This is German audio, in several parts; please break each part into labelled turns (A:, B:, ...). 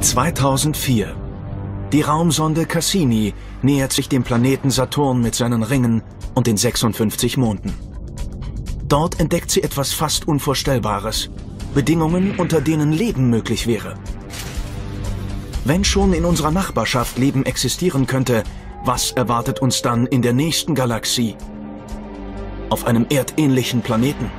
A: 2004. Die Raumsonde Cassini nähert sich dem Planeten Saturn mit seinen Ringen und den 56 Monden. Dort entdeckt sie etwas fast Unvorstellbares. Bedingungen, unter denen Leben möglich wäre. Wenn schon in unserer Nachbarschaft Leben existieren könnte, was erwartet uns dann in der nächsten Galaxie? Auf einem erdähnlichen Planeten?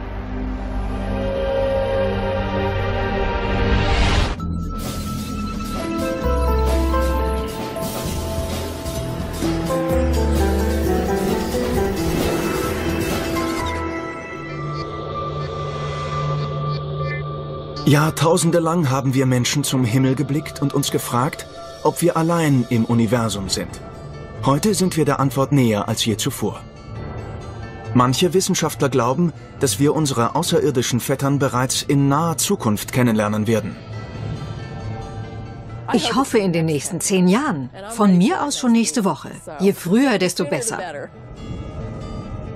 A: Jahrtausende lang haben wir Menschen zum Himmel geblickt und uns gefragt, ob wir allein im Universum sind. Heute sind wir der Antwort näher als je zuvor. Manche Wissenschaftler glauben, dass wir unsere außerirdischen Vettern bereits in naher Zukunft kennenlernen werden.
B: Ich hoffe in den nächsten zehn Jahren. Von mir aus schon nächste Woche. Je früher, desto besser.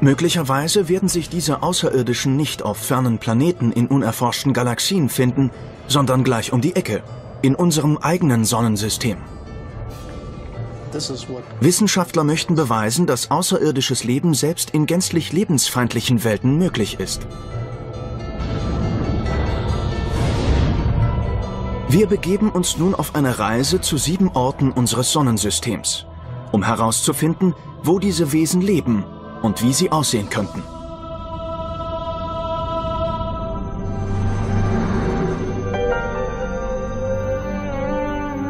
A: Möglicherweise werden sich diese Außerirdischen nicht auf fernen Planeten in unerforschten Galaxien finden, sondern gleich um die Ecke, in unserem eigenen Sonnensystem. Wissenschaftler möchten beweisen, dass außerirdisches Leben selbst in gänzlich lebensfeindlichen Welten möglich ist. Wir begeben uns nun auf eine Reise zu sieben Orten unseres Sonnensystems, um herauszufinden, wo diese Wesen leben und wie sie aussehen könnten.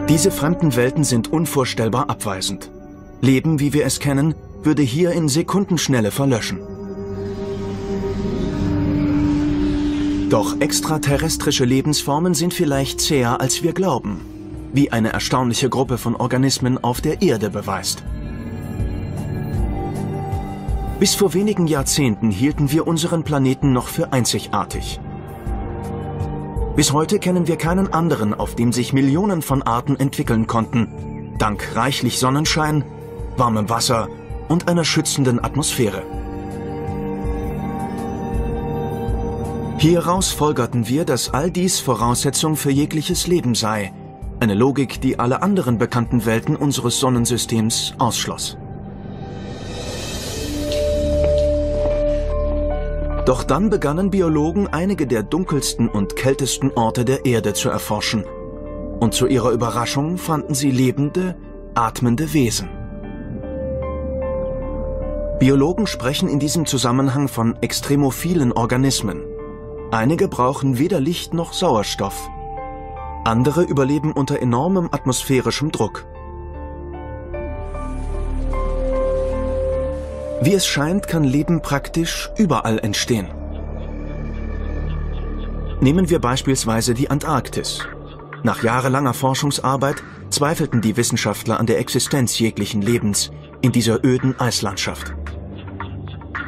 A: Diese fremden Welten sind unvorstellbar abweisend. Leben, wie wir es kennen, würde hier in Sekundenschnelle verlöschen. Doch extraterrestrische Lebensformen sind vielleicht zäher, als wir glauben, wie eine erstaunliche Gruppe von Organismen auf der Erde beweist. Bis vor wenigen Jahrzehnten hielten wir unseren Planeten noch für einzigartig. Bis heute kennen wir keinen anderen, auf dem sich Millionen von Arten entwickeln konnten, dank reichlich Sonnenschein, warmem Wasser und einer schützenden Atmosphäre. Hieraus folgerten wir, dass all dies Voraussetzung für jegliches Leben sei, eine Logik, die alle anderen bekannten Welten unseres Sonnensystems ausschloss. Doch dann begannen Biologen einige der dunkelsten und kältesten Orte der Erde zu erforschen. Und zu ihrer Überraschung fanden sie lebende, atmende Wesen. Biologen sprechen in diesem Zusammenhang von extremophilen Organismen. Einige brauchen weder Licht noch Sauerstoff. Andere überleben unter enormem atmosphärischem Druck. Wie es scheint, kann Leben praktisch überall entstehen. Nehmen wir beispielsweise die Antarktis. Nach jahrelanger Forschungsarbeit zweifelten die Wissenschaftler an der Existenz jeglichen Lebens in dieser öden Eislandschaft.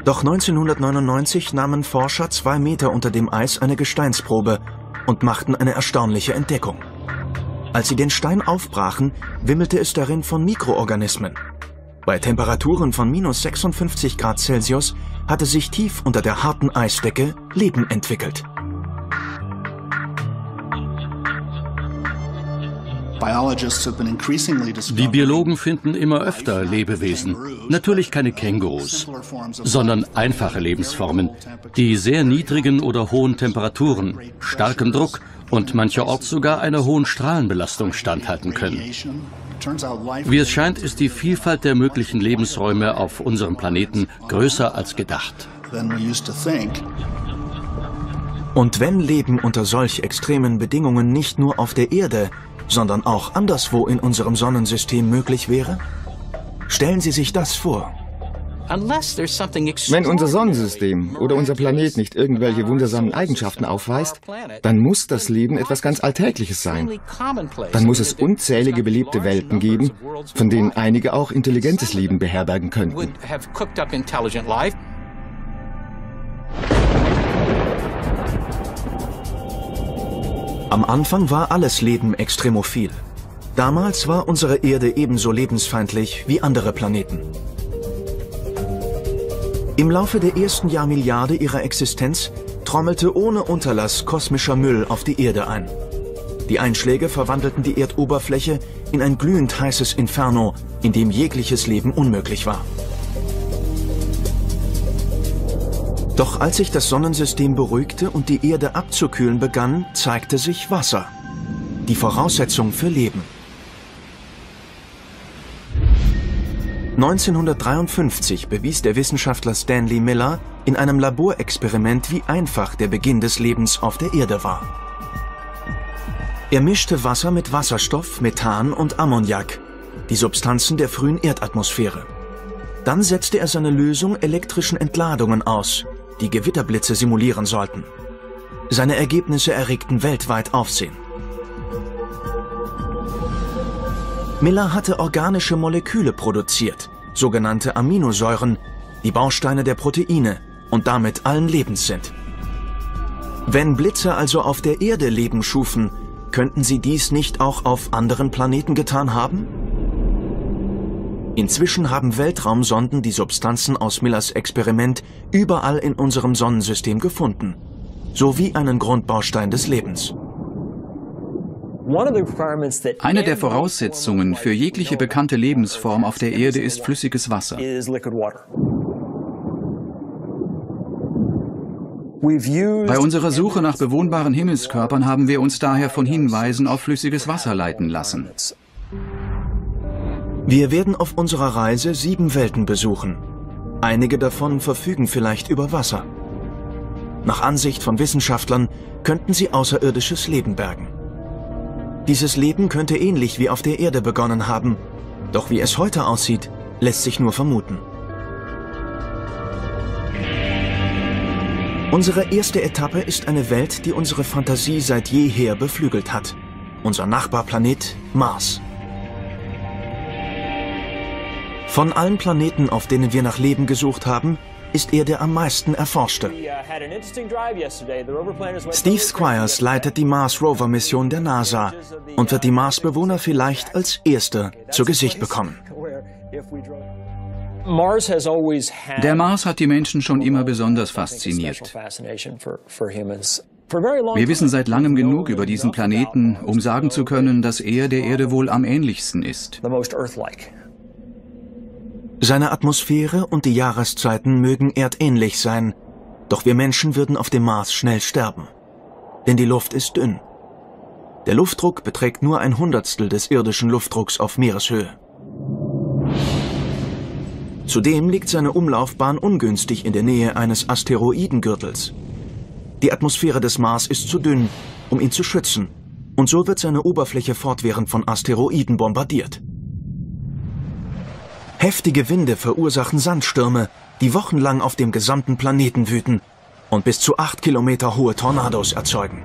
A: Doch 1999 nahmen Forscher zwei Meter unter dem Eis eine Gesteinsprobe und machten eine erstaunliche Entdeckung. Als sie den Stein aufbrachen, wimmelte es darin von Mikroorganismen, bei Temperaturen von minus 56 Grad Celsius hatte sich tief unter der harten Eisdecke Leben entwickelt.
C: Die Biologen finden immer öfter Lebewesen. Natürlich keine Kängurus, sondern einfache Lebensformen, die sehr niedrigen oder hohen Temperaturen, starkem Druck und mancherorts sogar einer hohen Strahlenbelastung standhalten können. Wie es scheint, ist die Vielfalt der möglichen Lebensräume auf unserem Planeten größer als gedacht.
A: Und wenn Leben unter solch extremen Bedingungen nicht nur auf der Erde, sondern auch anderswo in unserem Sonnensystem möglich wäre? Stellen Sie sich das vor.
D: Wenn unser Sonnensystem oder unser Planet nicht irgendwelche wundersamen Eigenschaften aufweist, dann muss das Leben etwas ganz Alltägliches sein. Dann muss es unzählige belebte Welten geben, von denen einige auch intelligentes Leben beherbergen könnten.
A: Am Anfang war alles Leben extremophil. Damals war unsere Erde ebenso lebensfeindlich wie andere Planeten. Im Laufe der ersten Jahrmilliarde ihrer Existenz trommelte ohne Unterlass kosmischer Müll auf die Erde ein. Die Einschläge verwandelten die Erdoberfläche in ein glühend heißes Inferno, in dem jegliches Leben unmöglich war. Doch als sich das Sonnensystem beruhigte und die Erde abzukühlen begann, zeigte sich Wasser. Die Voraussetzung für Leben. 1953 bewies der Wissenschaftler Stanley Miller in einem Laborexperiment, wie einfach der Beginn des Lebens auf der Erde war. Er mischte Wasser mit Wasserstoff, Methan und Ammoniak, die Substanzen der frühen Erdatmosphäre. Dann setzte er seine Lösung elektrischen Entladungen aus, die Gewitterblitze simulieren sollten. Seine Ergebnisse erregten weltweit Aufsehen. Miller hatte organische Moleküle produziert, sogenannte Aminosäuren, die Bausteine der Proteine und damit allen Lebens sind. Wenn Blitze also auf der Erde Leben schufen, könnten sie dies nicht auch auf anderen Planeten getan haben? Inzwischen haben Weltraumsonden die Substanzen aus Millers Experiment überall in unserem Sonnensystem gefunden, sowie einen Grundbaustein des Lebens.
E: Eine der Voraussetzungen für jegliche bekannte Lebensform auf der Erde ist flüssiges Wasser. Bei unserer Suche nach bewohnbaren Himmelskörpern haben wir uns daher von Hinweisen auf flüssiges Wasser leiten lassen.
A: Wir werden auf unserer Reise sieben Welten besuchen. Einige davon verfügen vielleicht über Wasser. Nach Ansicht von Wissenschaftlern könnten sie außerirdisches Leben bergen. Dieses Leben könnte ähnlich wie auf der Erde begonnen haben, doch wie es heute aussieht, lässt sich nur vermuten. Unsere erste Etappe ist eine Welt, die unsere Fantasie seit jeher beflügelt hat. Unser Nachbarplanet Mars. Von allen Planeten, auf denen wir nach Leben gesucht haben, ist er der am meisten erforschte. Steve Squires leitet die Mars Rover Mission der NASA und wird die Marsbewohner vielleicht als Erste zu Gesicht bekommen.
E: Der Mars hat die Menschen schon immer besonders fasziniert. Wir wissen seit langem genug über diesen Planeten, um sagen zu können, dass er der Erde wohl am ähnlichsten ist.
A: Seine Atmosphäre und die Jahreszeiten mögen erdähnlich sein, doch wir Menschen würden auf dem Mars schnell sterben. Denn die Luft ist dünn. Der Luftdruck beträgt nur ein Hundertstel des irdischen Luftdrucks auf Meereshöhe. Zudem liegt seine Umlaufbahn ungünstig in der Nähe eines Asteroidengürtels. Die Atmosphäre des Mars ist zu dünn, um ihn zu schützen, und so wird seine Oberfläche fortwährend von Asteroiden bombardiert. Heftige Winde verursachen Sandstürme, die wochenlang auf dem gesamten Planeten wüten und bis zu acht Kilometer hohe Tornados erzeugen.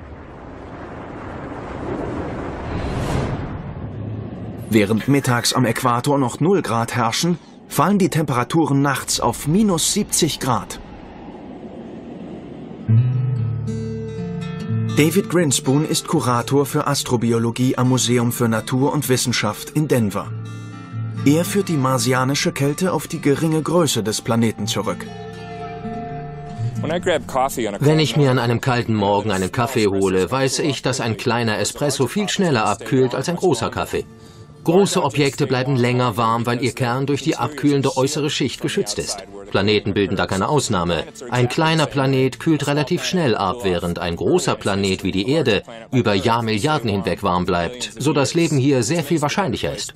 A: Während mittags am Äquator noch 0 Grad herrschen, fallen die Temperaturen nachts auf minus 70 Grad. David Grinspoon ist Kurator für Astrobiologie am Museum für Natur und Wissenschaft in Denver. Er führt die marsianische Kälte auf die geringe Größe des Planeten zurück.
F: Wenn ich mir an einem kalten Morgen einen Kaffee hole, weiß ich, dass ein kleiner Espresso viel schneller abkühlt als ein großer Kaffee. Große Objekte bleiben länger warm, weil ihr Kern durch die abkühlende äußere Schicht geschützt ist. Planeten bilden da keine Ausnahme. Ein kleiner Planet kühlt relativ schnell ab, während ein großer Planet wie die Erde über Jahrmilliarden hinweg warm bleibt, so dass Leben hier sehr viel wahrscheinlicher ist.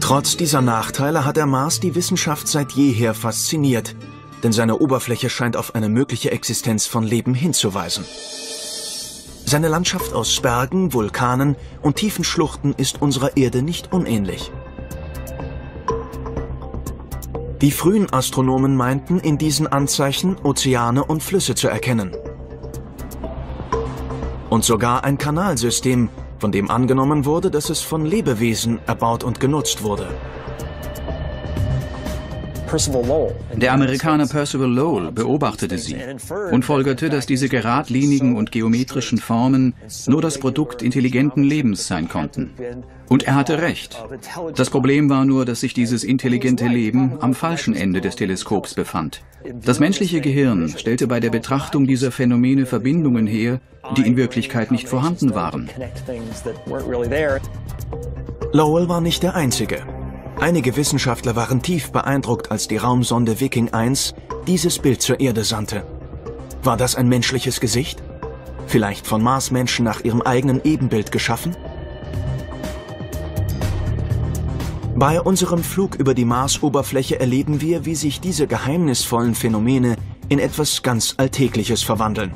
A: Trotz dieser Nachteile hat der Mars die Wissenschaft seit jeher fasziniert, denn seine Oberfläche scheint auf eine mögliche Existenz von Leben hinzuweisen. Seine Landschaft aus Bergen, Vulkanen und tiefen Schluchten ist unserer Erde nicht unähnlich. Die frühen Astronomen meinten in diesen Anzeichen Ozeane und Flüsse zu erkennen. Und sogar ein Kanalsystem, von dem angenommen wurde, dass es von Lebewesen erbaut und genutzt wurde.
E: Der Amerikaner Percival Lowell beobachtete sie und folgerte, dass diese geradlinigen und geometrischen Formen nur das Produkt intelligenten Lebens sein konnten. Und er hatte recht. Das Problem war nur, dass sich dieses intelligente Leben am falschen Ende des Teleskops befand. Das menschliche Gehirn stellte bei der Betrachtung dieser Phänomene Verbindungen her, die in Wirklichkeit nicht vorhanden waren.
A: Lowell war nicht der Einzige. Einige Wissenschaftler waren tief beeindruckt, als die Raumsonde Viking 1 dieses Bild zur Erde sandte. War das ein menschliches Gesicht? Vielleicht von Marsmenschen nach ihrem eigenen Ebenbild geschaffen? Bei unserem Flug über die Marsoberfläche erleben wir, wie sich diese geheimnisvollen Phänomene in etwas ganz Alltägliches verwandeln.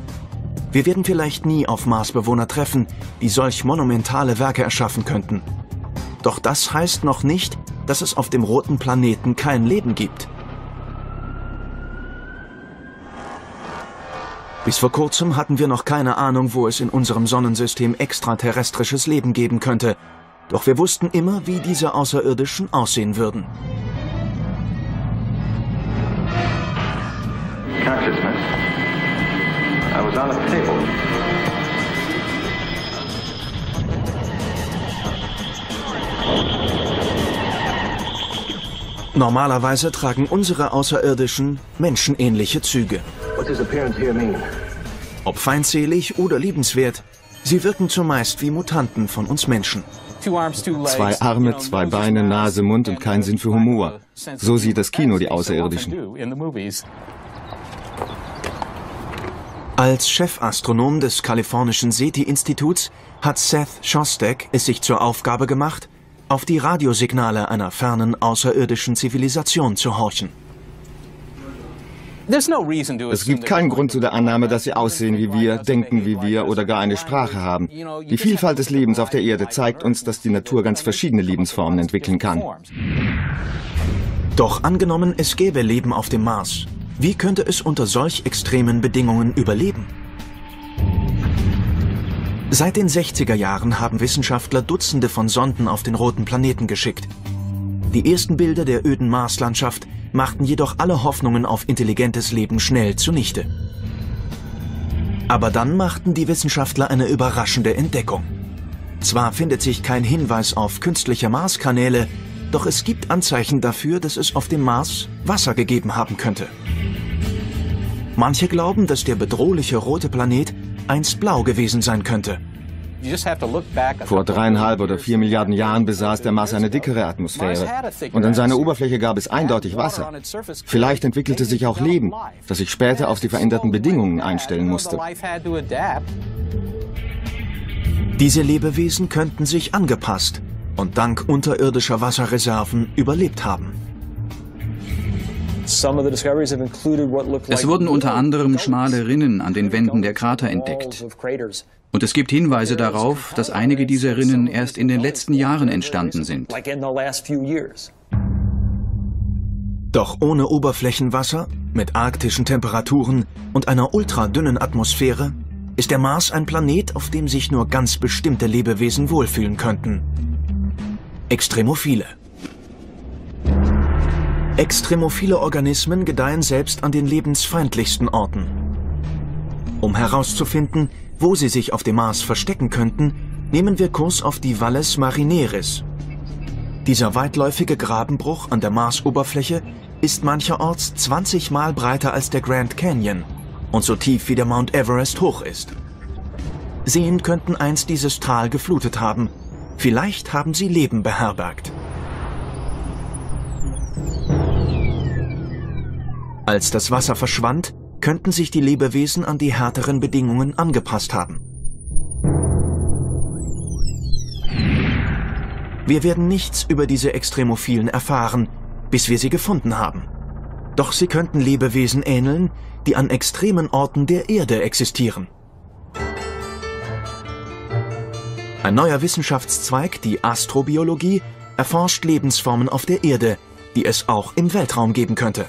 A: Wir werden vielleicht nie auf Marsbewohner treffen, die solch monumentale Werke erschaffen könnten. Doch das heißt noch nicht, dass es auf dem roten Planeten kein Leben gibt. Bis vor kurzem hatten wir noch keine Ahnung, wo es in unserem Sonnensystem extraterrestrisches Leben geben könnte. Doch wir wussten immer, wie diese Außerirdischen aussehen würden. Consciousness. I was on a table. Normalerweise tragen unsere Außerirdischen menschenähnliche Züge. Ob feindselig oder liebenswert, sie wirken zumeist wie Mutanten von uns Menschen.
D: Zwei Arme, zwei Beine, Nase, Mund und kein Sinn für Humor. So sieht das Kino die Außerirdischen.
A: Als Chefastronom des kalifornischen SETI-Instituts hat Seth Shostak es sich zur Aufgabe gemacht, auf die Radiosignale einer fernen außerirdischen Zivilisation zu horchen.
D: Es gibt keinen Grund zu der Annahme, dass sie aussehen wie wir, denken wie wir oder gar eine Sprache haben. Die Vielfalt des Lebens auf der Erde zeigt uns, dass die Natur ganz verschiedene Lebensformen entwickeln kann.
A: Doch angenommen, es gäbe Leben auf dem Mars. Wie könnte es unter solch extremen Bedingungen überleben? Seit den 60er Jahren haben Wissenschaftler Dutzende von Sonden auf den roten Planeten geschickt. Die ersten Bilder der öden Marslandschaft machten jedoch alle Hoffnungen auf intelligentes Leben schnell zunichte. Aber dann machten die Wissenschaftler eine überraschende Entdeckung. Zwar findet sich kein Hinweis auf künstliche Marskanäle, doch es gibt Anzeichen dafür, dass es auf dem Mars Wasser gegeben haben könnte. Manche glauben, dass der bedrohliche rote Planet einst blau gewesen sein könnte.
D: Vor dreieinhalb oder vier Milliarden Jahren besaß der Mars eine dickere Atmosphäre und an seiner Oberfläche gab es eindeutig Wasser. Vielleicht entwickelte sich auch Leben, das sich später auf die veränderten Bedingungen einstellen musste.
A: Diese Lebewesen könnten sich angepasst und dank unterirdischer Wasserreserven überlebt haben.
E: Es wurden unter anderem schmale Rinnen an den Wänden der Krater entdeckt. Und es gibt Hinweise darauf, dass einige dieser Rinnen erst in den letzten Jahren entstanden sind.
A: Doch ohne Oberflächenwasser, mit arktischen Temperaturen und einer ultradünnen Atmosphäre ist der Mars ein Planet, auf dem sich nur ganz bestimmte Lebewesen wohlfühlen könnten. Extremophile. Extremophile Organismen gedeihen selbst an den lebensfeindlichsten Orten. Um herauszufinden, wo sie sich auf dem Mars verstecken könnten, nehmen wir Kurs auf die Valles Marineris. Dieser weitläufige Grabenbruch an der Marsoberfläche ist mancherorts 20 Mal breiter als der Grand Canyon und so tief wie der Mount Everest hoch ist. Seen könnten einst dieses Tal geflutet haben. Vielleicht haben sie Leben beherbergt. Als das Wasser verschwand, könnten sich die Lebewesen an die härteren Bedingungen angepasst haben. Wir werden nichts über diese Extremophilen erfahren, bis wir sie gefunden haben. Doch sie könnten Lebewesen ähneln, die an extremen Orten der Erde existieren. Ein neuer Wissenschaftszweig, die Astrobiologie, erforscht Lebensformen auf der Erde, die es auch im Weltraum geben könnte.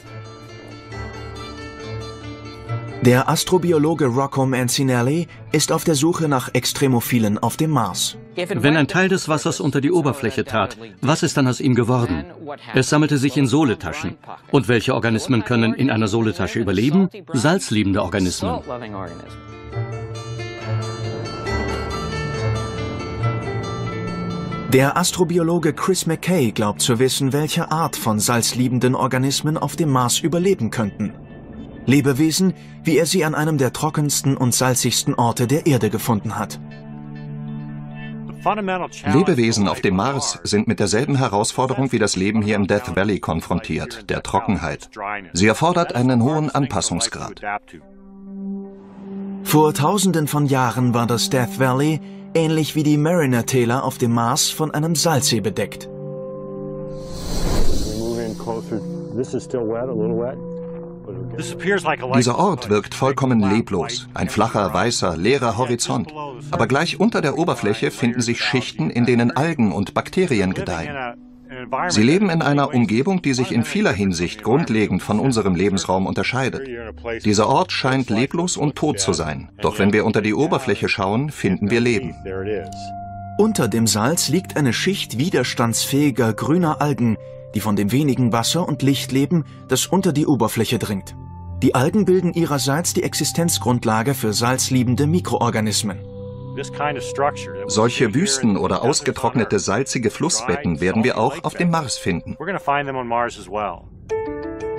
A: Der Astrobiologe Rocco Mancinelli ist auf der Suche nach Extremophilen auf dem Mars.
C: Wenn ein Teil des Wassers unter die Oberfläche trat, was ist dann aus ihm geworden? Es sammelte sich in Soletaschen. Und welche Organismen können in einer Soletasche überleben? Salzliebende Organismen.
A: Der Astrobiologe Chris McKay glaubt zu wissen, welche Art von salzliebenden Organismen auf dem Mars überleben könnten. Lebewesen, wie er sie an einem der trockensten und salzigsten Orte der Erde gefunden hat.
G: Lebewesen auf dem Mars sind mit derselben Herausforderung wie das Leben hier im Death Valley konfrontiert, der Trockenheit. Sie erfordert einen hohen Anpassungsgrad.
A: Vor tausenden von Jahren war das Death Valley, ähnlich wie die Mariner-Täler auf dem Mars, von einem Salzsee bedeckt.
G: Dieser Ort wirkt vollkommen leblos, ein flacher, weißer, leerer Horizont. Aber gleich unter der Oberfläche finden sich Schichten, in denen Algen und Bakterien gedeihen. Sie leben in einer Umgebung, die sich in vieler Hinsicht grundlegend von unserem Lebensraum unterscheidet. Dieser Ort scheint leblos und tot zu sein, doch wenn wir unter die Oberfläche schauen, finden wir Leben.
A: Unter dem Salz liegt eine Schicht widerstandsfähiger grüner Algen, die von dem wenigen Wasser und Licht leben, das unter die Oberfläche dringt. Die Algen bilden ihrerseits die Existenzgrundlage für salzliebende Mikroorganismen.
G: Solche Wüsten oder ausgetrocknete salzige Flussbetten werden wir auch auf dem Mars finden.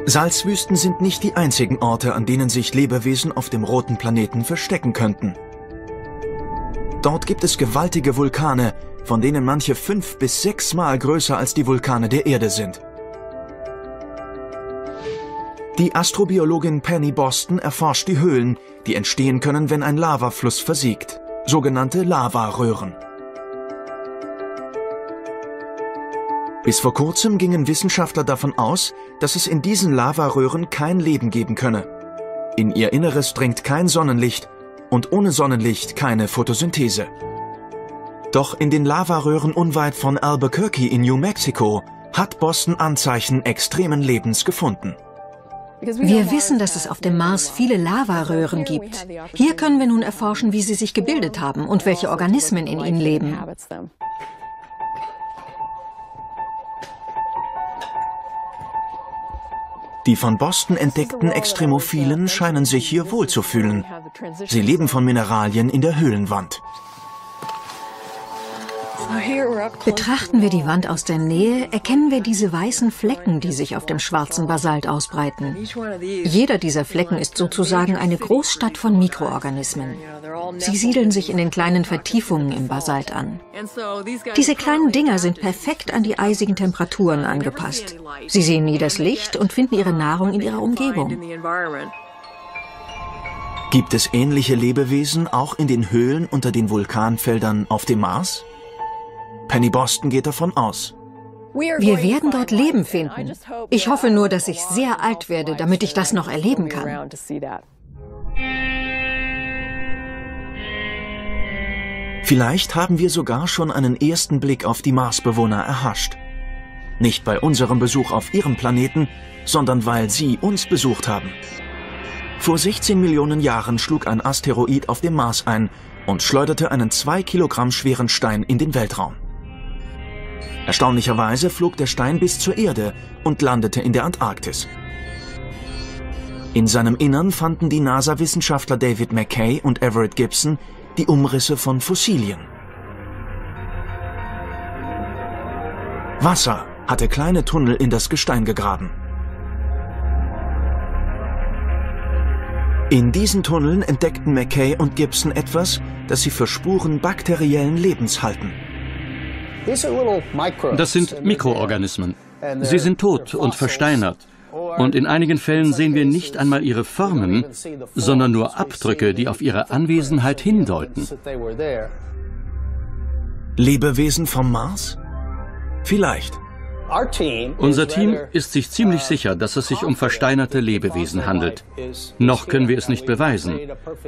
A: Salzwüsten sind nicht die einzigen Orte, an denen sich Lebewesen auf dem roten Planeten verstecken könnten. Dort gibt es gewaltige Vulkane, von denen manche fünf bis sechs Mal größer als die Vulkane der Erde sind. Die Astrobiologin Penny Boston erforscht die Höhlen, die entstehen können, wenn ein Lavafluss versiegt, sogenannte Lavaröhren. Bis vor kurzem gingen Wissenschaftler davon aus, dass es in diesen Lavaröhren kein Leben geben könne. In ihr Inneres dringt kein Sonnenlicht und ohne Sonnenlicht keine Photosynthese. Doch in den Lavaröhren unweit von Albuquerque in New Mexico hat Boston Anzeichen extremen Lebens gefunden.
B: Wir wissen, dass es auf dem Mars viele Lavaröhren gibt. Hier können wir nun erforschen, wie sie sich gebildet haben und welche Organismen in ihnen leben.
A: Die von Boston entdeckten Extremophilen scheinen sich hier wohlzufühlen. Sie leben von Mineralien in der Höhlenwand.
B: Betrachten wir die Wand aus der Nähe, erkennen wir diese weißen Flecken, die sich auf dem schwarzen Basalt ausbreiten. Jeder dieser Flecken ist sozusagen eine Großstadt von Mikroorganismen. Sie siedeln sich in den kleinen Vertiefungen im Basalt an. Diese kleinen Dinger sind perfekt an die eisigen Temperaturen angepasst. Sie sehen nie das Licht und finden ihre Nahrung in ihrer Umgebung.
A: Gibt es ähnliche Lebewesen auch in den Höhlen unter den Vulkanfeldern auf dem Mars? Penny Boston geht davon aus.
B: Wir werden dort Leben finden. Ich hoffe nur, dass ich sehr alt werde, damit ich das noch erleben kann.
A: Vielleicht haben wir sogar schon einen ersten Blick auf die Marsbewohner erhascht. Nicht bei unserem Besuch auf ihrem Planeten, sondern weil sie uns besucht haben. Vor 16 Millionen Jahren schlug ein Asteroid auf dem Mars ein und schleuderte einen zwei Kilogramm schweren Stein in den Weltraum. Erstaunlicherweise flog der Stein bis zur Erde und landete in der Antarktis. In seinem Innern fanden die NASA-Wissenschaftler David McKay und Everett Gibson die Umrisse von Fossilien. Wasser hatte kleine Tunnel in das Gestein gegraben. In diesen Tunneln entdeckten McKay und Gibson etwas, das sie für Spuren bakteriellen Lebens halten.
C: Das sind Mikroorganismen. Sie sind tot und versteinert. Und in einigen Fällen sehen wir nicht einmal ihre Formen, sondern nur Abdrücke, die auf ihre Anwesenheit hindeuten.
A: Lebewesen vom Mars? Vielleicht.
C: Unser Team ist sich ziemlich sicher, dass es sich um versteinerte Lebewesen handelt. Noch können wir es nicht beweisen,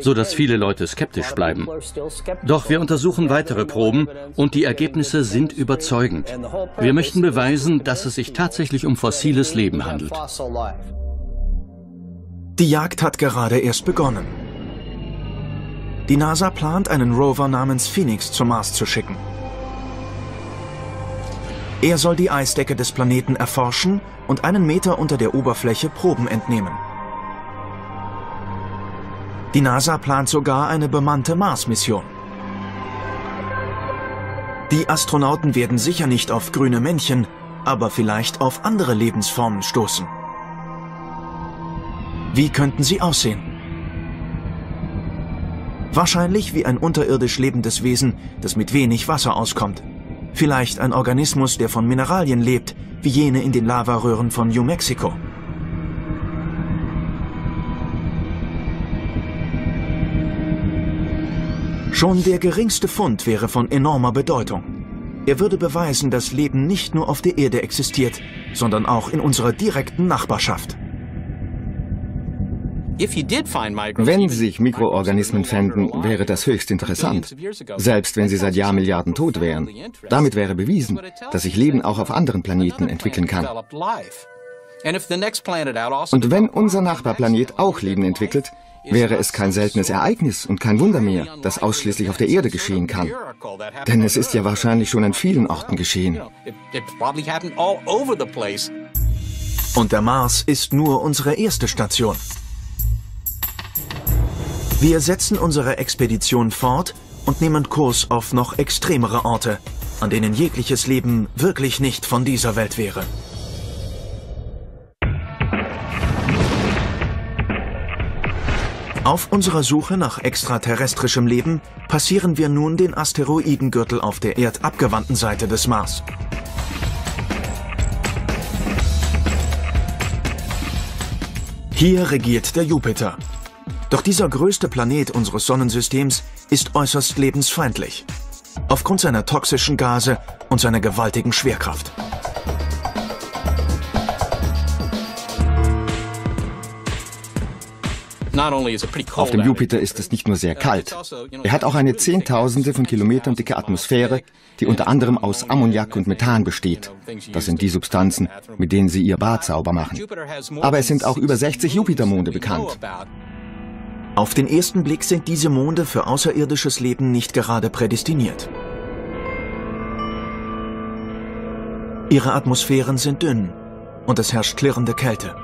C: so dass viele Leute skeptisch bleiben. Doch wir untersuchen weitere Proben und die Ergebnisse sind überzeugend. Wir möchten beweisen, dass es sich tatsächlich um fossiles Leben handelt.
A: Die Jagd hat gerade erst begonnen. Die NASA plant, einen Rover namens Phoenix zum Mars zu schicken. Er soll die Eisdecke des Planeten erforschen und einen Meter unter der Oberfläche Proben entnehmen. Die NASA plant sogar eine bemannte Mars-Mission. Die Astronauten werden sicher nicht auf grüne Männchen, aber vielleicht auf andere Lebensformen stoßen. Wie könnten sie aussehen? Wahrscheinlich wie ein unterirdisch lebendes Wesen, das mit wenig Wasser auskommt. Vielleicht ein Organismus, der von Mineralien lebt, wie jene in den Lavaröhren von New Mexico. Schon der geringste Fund wäre von enormer Bedeutung. Er würde beweisen, dass Leben nicht nur auf der Erde existiert, sondern auch in unserer direkten Nachbarschaft.
D: Wenn sich Mikroorganismen fänden, wäre das höchst interessant, selbst wenn sie seit Jahrmilliarden tot wären. Damit wäre bewiesen, dass sich Leben auch auf anderen Planeten entwickeln kann. Und wenn unser Nachbarplanet auch Leben entwickelt, wäre es kein seltenes Ereignis und kein Wunder mehr, das ausschließlich auf der Erde geschehen kann. Denn es ist ja wahrscheinlich schon an vielen Orten geschehen.
A: Und der Mars ist nur unsere erste Station. Wir setzen unsere Expedition fort und nehmen Kurs auf noch extremere Orte, an denen jegliches Leben wirklich nicht von dieser Welt wäre. Auf unserer Suche nach extraterrestrischem Leben passieren wir nun den Asteroidengürtel auf der erdabgewandten Seite des Mars. Hier regiert der Jupiter, doch dieser größte Planet unseres Sonnensystems ist äußerst lebensfeindlich. Aufgrund seiner toxischen Gase und seiner gewaltigen Schwerkraft.
D: Auf dem Jupiter ist es nicht nur sehr kalt. Er hat auch eine Zehntausende von Kilometern dicke Atmosphäre, die unter anderem aus Ammoniak und Methan besteht. Das sind die Substanzen, mit denen sie ihr Bad sauber machen. Aber es sind auch über 60 Jupitermonde bekannt.
A: Auf den ersten Blick sind diese Monde für außerirdisches Leben nicht gerade prädestiniert. Ihre Atmosphären sind dünn und es herrscht klirrende Kälte.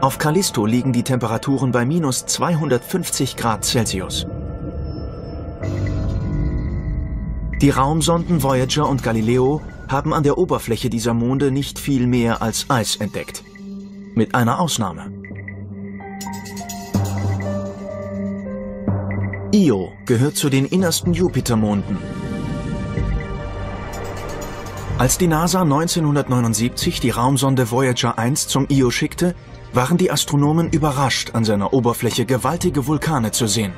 A: Auf Callisto liegen die Temperaturen bei minus 250 Grad Celsius. Die Raumsonden Voyager und Galileo haben an der Oberfläche dieser Monde nicht viel mehr als Eis entdeckt. Mit einer Ausnahme. Io gehört zu den innersten Jupitermonden. Als die NASA 1979 die Raumsonde Voyager 1 zum Io schickte, waren die Astronomen überrascht, an seiner Oberfläche gewaltige Vulkane zu sehen.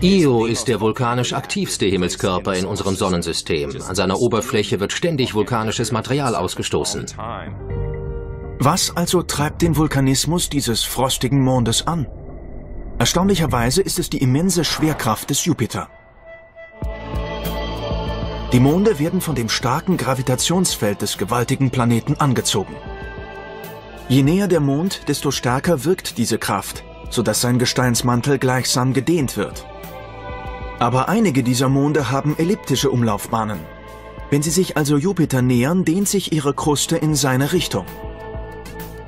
F: Io ist der vulkanisch aktivste Himmelskörper in unserem Sonnensystem. An seiner Oberfläche wird ständig vulkanisches Material ausgestoßen.
A: Was also treibt den Vulkanismus dieses frostigen Mondes an? Erstaunlicherweise ist es die immense Schwerkraft des Jupiter. Die Monde werden von dem starken Gravitationsfeld des gewaltigen Planeten angezogen. Je näher der Mond, desto stärker wirkt diese Kraft, sodass sein Gesteinsmantel gleichsam gedehnt wird. Aber einige dieser Monde haben elliptische Umlaufbahnen. Wenn sie sich also Jupiter nähern, dehnt sich ihre Kruste in seine Richtung.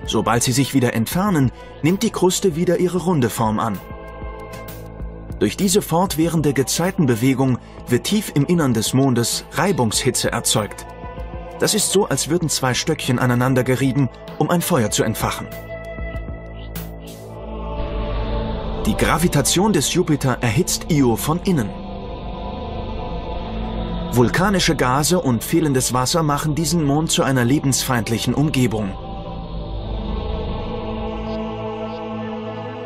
A: Sobald sie sich wieder entfernen, nimmt die Kruste wieder ihre runde Form an. Durch diese fortwährende Gezeitenbewegung wird tief im Innern des Mondes Reibungshitze erzeugt. Das ist so, als würden zwei Stöckchen aneinander gerieben, um ein Feuer zu entfachen. Die Gravitation des Jupiter erhitzt Io von innen. Vulkanische Gase und fehlendes Wasser machen diesen Mond zu einer lebensfeindlichen Umgebung.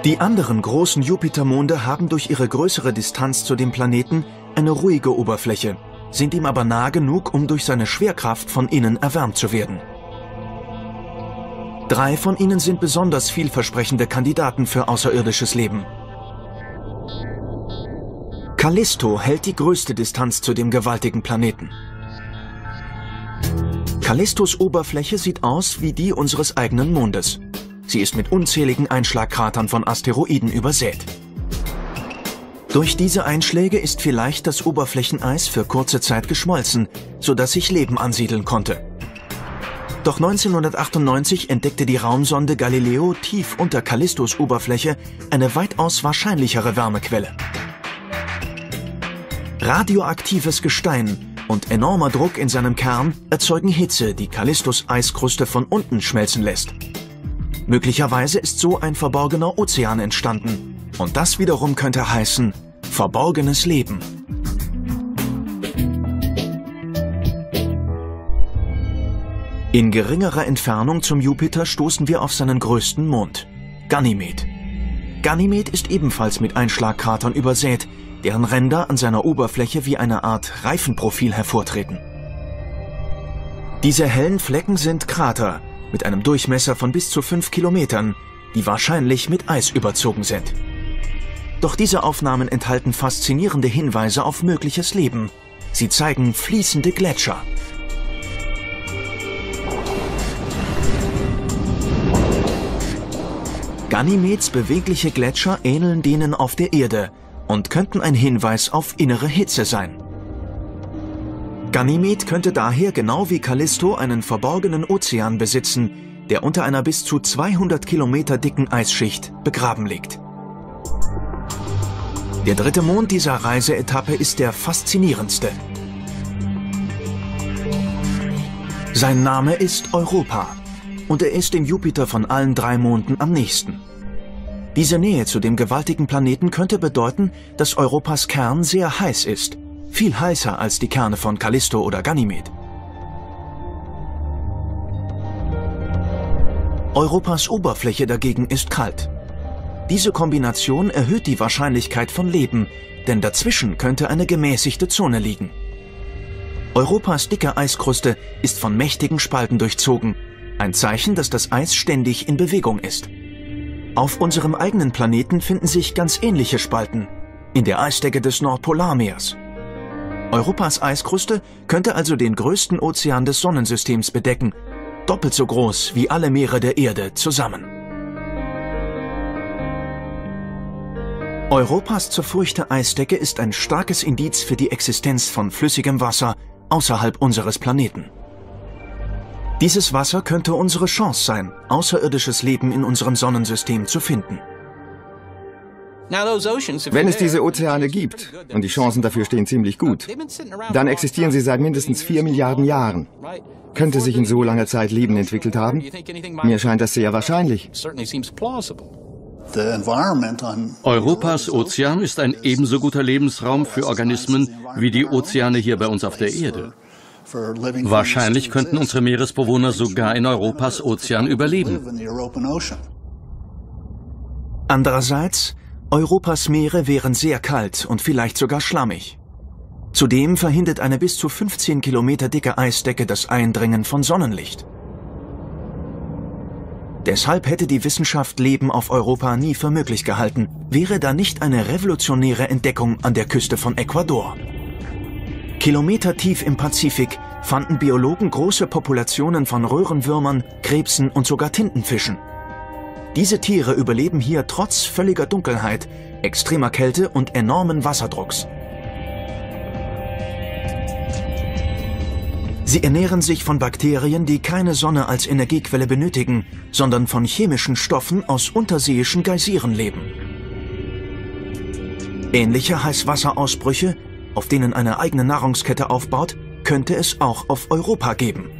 A: Die anderen großen Jupitermonde haben durch ihre größere Distanz zu dem Planeten eine ruhige Oberfläche, sind ihm aber nah genug, um durch seine Schwerkraft von innen erwärmt zu werden. Drei von ihnen sind besonders vielversprechende Kandidaten für außerirdisches Leben. Callisto hält die größte Distanz zu dem gewaltigen Planeten. Callistos Oberfläche sieht aus wie die unseres eigenen Mondes. Sie ist mit unzähligen Einschlagkratern von Asteroiden übersät. Durch diese Einschläge ist vielleicht das Oberflächeneis für kurze Zeit geschmolzen, sodass sich Leben ansiedeln konnte. Doch 1998 entdeckte die Raumsonde Galileo tief unter Callistos Oberfläche eine weitaus wahrscheinlichere Wärmequelle. Radioaktives Gestein und enormer Druck in seinem Kern erzeugen Hitze, die Callistos Eiskruste von unten schmelzen lässt. Möglicherweise ist so ein verborgener Ozean entstanden. Und das wiederum könnte heißen verborgenes Leben. In geringerer Entfernung zum Jupiter stoßen wir auf seinen größten Mond, Ganymed. Ganymed ist ebenfalls mit Einschlagkratern übersät, deren Ränder an seiner Oberfläche wie eine Art Reifenprofil hervortreten. Diese hellen Flecken sind Krater mit einem Durchmesser von bis zu fünf Kilometern, die wahrscheinlich mit Eis überzogen sind. Doch diese Aufnahmen enthalten faszinierende Hinweise auf mögliches Leben. Sie zeigen fließende Gletscher. Ganymeds bewegliche Gletscher ähneln denen auf der Erde und könnten ein Hinweis auf innere Hitze sein. Ganymed könnte daher genau wie Callisto einen verborgenen Ozean besitzen, der unter einer bis zu 200 Kilometer dicken Eisschicht begraben liegt. Der dritte Mond dieser Reiseetappe ist der faszinierendste. Sein Name ist Europa und er ist dem Jupiter von allen drei Monden am nächsten. Diese Nähe zu dem gewaltigen Planeten könnte bedeuten, dass Europas Kern sehr heiß ist, viel heißer als die Kerne von Callisto oder Ganymed. Europas Oberfläche dagegen ist kalt. Diese Kombination erhöht die Wahrscheinlichkeit von Leben, denn dazwischen könnte eine gemäßigte Zone liegen. Europas dicke Eiskruste ist von mächtigen Spalten durchzogen ein Zeichen, dass das Eis ständig in Bewegung ist. Auf unserem eigenen Planeten finden sich ganz ähnliche Spalten, in der Eisdecke des Nordpolarmeers. Europas Eiskruste könnte also den größten Ozean des Sonnensystems bedecken, doppelt so groß wie alle Meere der Erde zusammen. Europas zerfurchte Eisdecke ist ein starkes Indiz für die Existenz von flüssigem Wasser außerhalb unseres Planeten. Dieses Wasser könnte unsere Chance sein, außerirdisches Leben in unserem Sonnensystem zu finden.
D: Wenn es diese Ozeane gibt, und die Chancen dafür stehen ziemlich gut, dann existieren sie seit mindestens vier Milliarden Jahren. Könnte sich in so langer Zeit Leben entwickelt haben? Mir scheint das sehr wahrscheinlich.
C: Europas Ozean ist ein ebenso guter Lebensraum für Organismen wie die Ozeane hier bei uns auf der Erde. Wahrscheinlich könnten unsere Meeresbewohner sogar in Europas Ozean überleben.
A: Andererseits, Europas Meere wären sehr kalt und vielleicht sogar schlammig. Zudem verhindert eine bis zu 15 Kilometer dicke Eisdecke das Eindringen von Sonnenlicht. Deshalb hätte die Wissenschaft Leben auf Europa nie für möglich gehalten, wäre da nicht eine revolutionäre Entdeckung an der Küste von Ecuador. Kilometer tief im Pazifik fanden Biologen große Populationen von Röhrenwürmern, Krebsen und sogar Tintenfischen. Diese Tiere überleben hier trotz völliger Dunkelheit, extremer Kälte und enormen Wasserdrucks. Sie ernähren sich von Bakterien, die keine Sonne als Energiequelle benötigen, sondern von chemischen Stoffen aus unterseeischen Geysiren leben. Ähnliche Heißwasserausbrüche auf denen eine eigene Nahrungskette aufbaut, könnte es auch auf Europa geben.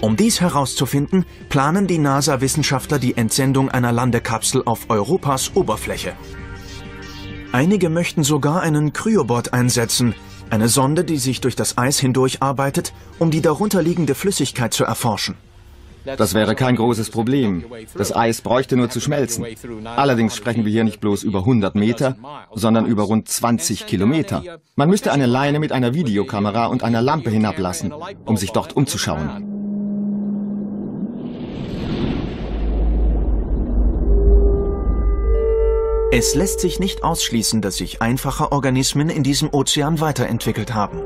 A: Um dies herauszufinden, planen die NASA-Wissenschaftler die Entsendung einer Landekapsel auf Europas Oberfläche. Einige möchten sogar einen Kryobot einsetzen, eine Sonde, die sich durch das Eis hindurch arbeitet, um die darunterliegende Flüssigkeit zu erforschen.
D: Das wäre kein großes Problem. Das Eis bräuchte nur zu schmelzen. Allerdings sprechen wir hier nicht bloß über 100 Meter, sondern über rund 20 Kilometer. Man müsste eine Leine mit einer Videokamera und einer Lampe hinablassen, um sich dort umzuschauen.
A: Es lässt sich nicht ausschließen, dass sich einfache Organismen in diesem Ozean weiterentwickelt haben.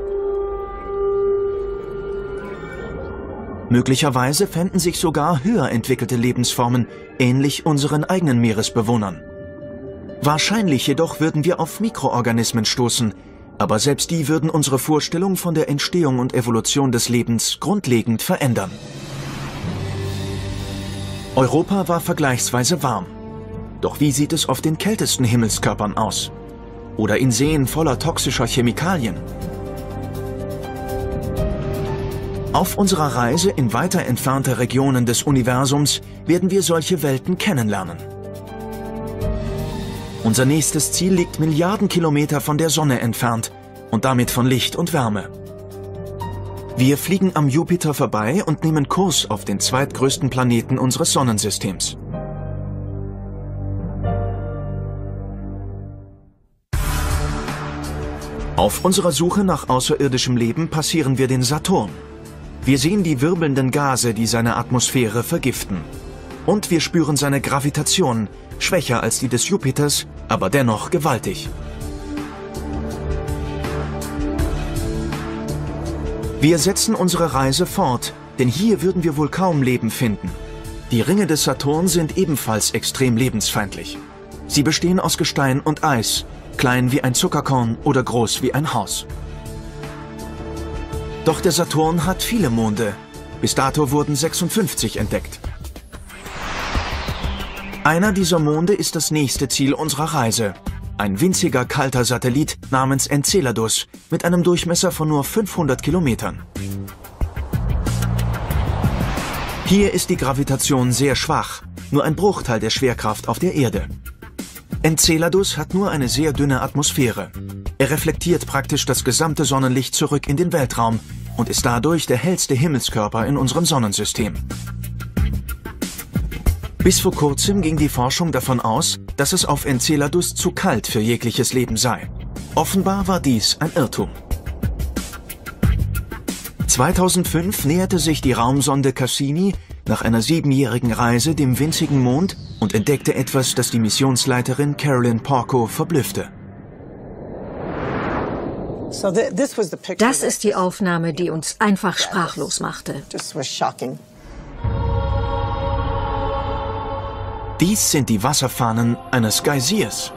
A: Möglicherweise fänden sich sogar höher entwickelte Lebensformen, ähnlich unseren eigenen Meeresbewohnern. Wahrscheinlich jedoch würden wir auf Mikroorganismen stoßen, aber selbst die würden unsere Vorstellung von der Entstehung und Evolution des Lebens grundlegend verändern. Europa war vergleichsweise warm. Doch wie sieht es auf den kältesten Himmelskörpern aus? Oder in Seen voller toxischer Chemikalien? Auf unserer Reise in weiter entfernte Regionen des Universums werden wir solche Welten kennenlernen. Unser nächstes Ziel liegt Milliarden Kilometer von der Sonne entfernt und damit von Licht und Wärme. Wir fliegen am Jupiter vorbei und nehmen Kurs auf den zweitgrößten Planeten unseres Sonnensystems. Auf unserer Suche nach außerirdischem Leben passieren wir den Saturn. Wir sehen die wirbelnden Gase, die seine Atmosphäre vergiften. Und wir spüren seine Gravitation, schwächer als die des Jupiters, aber dennoch gewaltig. Wir setzen unsere Reise fort, denn hier würden wir wohl kaum Leben finden. Die Ringe des Saturn sind ebenfalls extrem lebensfeindlich. Sie bestehen aus Gestein und Eis, klein wie ein Zuckerkorn oder groß wie ein Haus. Doch der Saturn hat viele Monde. Bis dato wurden 56 entdeckt. Einer dieser Monde ist das nächste Ziel unserer Reise. Ein winziger kalter Satellit namens Enceladus mit einem Durchmesser von nur 500 Kilometern. Hier ist die Gravitation sehr schwach, nur ein Bruchteil der Schwerkraft auf der Erde. Enceladus hat nur eine sehr dünne Atmosphäre. Er reflektiert praktisch das gesamte Sonnenlicht zurück in den Weltraum und ist dadurch der hellste Himmelskörper in unserem Sonnensystem. Bis vor kurzem ging die Forschung davon aus, dass es auf Enceladus zu kalt für jegliches Leben sei. Offenbar war dies ein Irrtum. 2005 näherte sich die Raumsonde Cassini nach einer siebenjährigen Reise dem winzigen Mond und entdeckte etwas, das die Missionsleiterin Carolyn Porco verblüffte.
B: Das ist die Aufnahme, die uns einfach sprachlos machte.
A: Dies sind die Wasserfahnen eines Geysirs.